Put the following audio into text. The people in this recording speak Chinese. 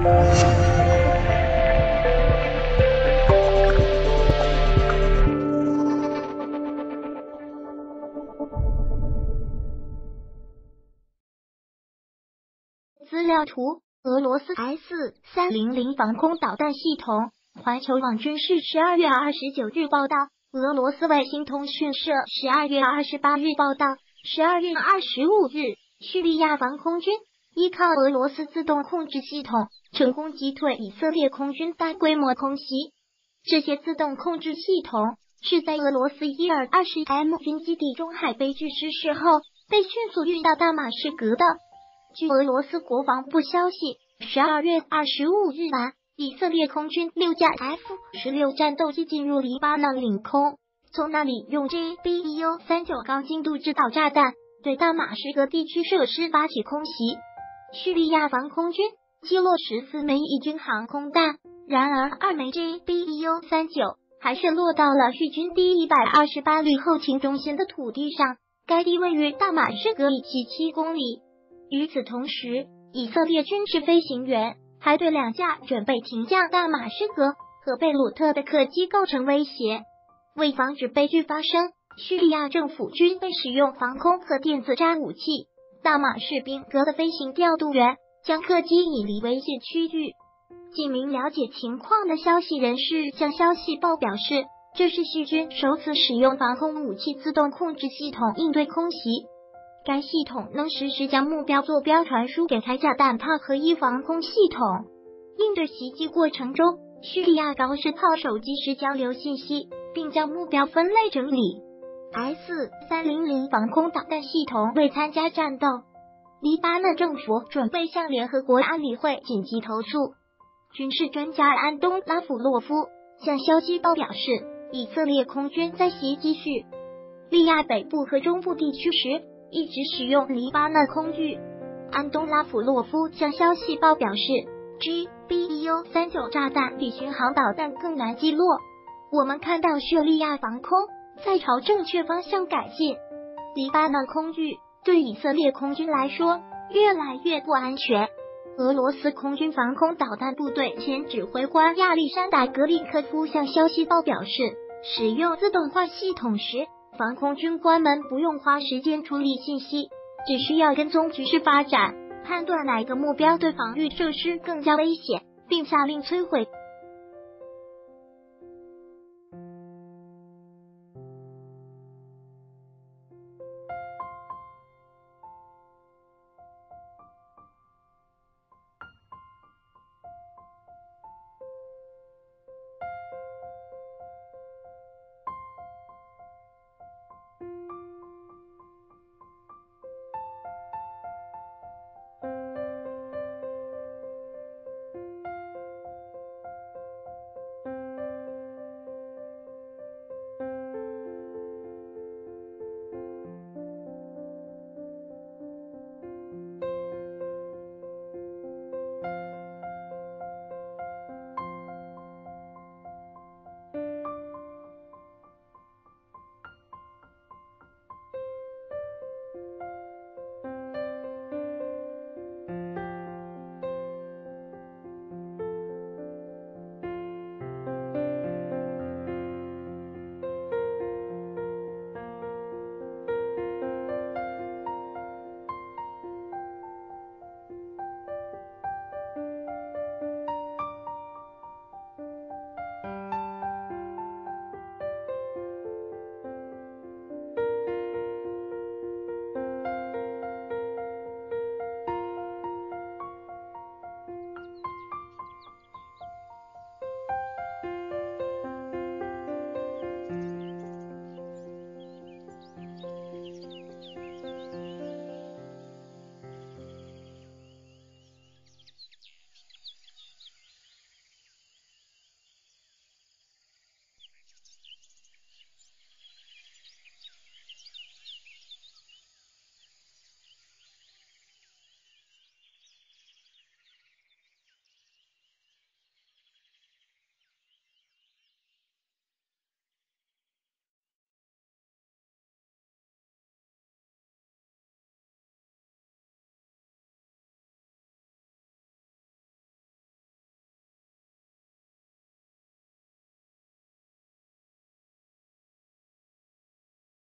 资料图：俄罗斯 S 三零零防空导弹系统。环球网军事十二月二十九日报道，俄罗斯卫星通讯社十二月二十八日报道，十二月二十五日，叙利亚防空军依靠俄罗斯自动控制系统，成功击退以色列空军大规模空袭。这些自动控制系统是在俄罗斯伊尔二十 M 军基地中海悲剧失事后，被迅速运到大马士革的。据俄罗斯国防部消息，十二月二十五日晚，以色列空军六架 F 十六战斗机进入黎巴嫩领空，从那里用 JBU 三九高精度制导炸弹对大马士革地区设施发起空袭。叙利亚防空军击落十四枚以军航空弹，然而二枚 JBU 三九还是落到了叙军第一百二十八旅后勤中心的土地上，该地位于大马士革以西七公里。与此同时，以色列军事飞行员还对两架准备停降大马士革和贝鲁特的客机构成威胁。为防止悲剧发生，叙利亚政府军备使用防空和电子战武器。大马士兵格的飞行调度员将客机引离危险区域。几名了解情况的消息人士向消息报表示，这是叙军首次使用防空武器自动控制系统应对空袭。该系统能实时将目标坐标传输给铠甲弹炮合一防空系统。应对袭击过程中，叙利亚高射炮手及时交流信息，并将目标分类整理。S 三零零防空导弹系统未参加战斗。黎巴嫩政府准备向联合国安理会紧急投诉。军事专家安东拉夫洛夫向消息报表示，以色列空军在袭击叙利亚北部和中部地区时。一直使用黎巴嫩空域。安东拉夫洛夫向消息报表示，GBU 三九炸弹比巡航导弹更难击落。我们看到叙利亚防空在朝正确方向改进。黎巴嫩空域对以色列空军来说越来越不安全。俄罗斯空军防空导弹部队前指挥官亚历山大格里科夫向消息报表示，使用自动化系统时。防空军官们不用花时间处理信息，只需要跟踪局势发展，判断哪个目标对防御设施更加危险，并下令摧毁。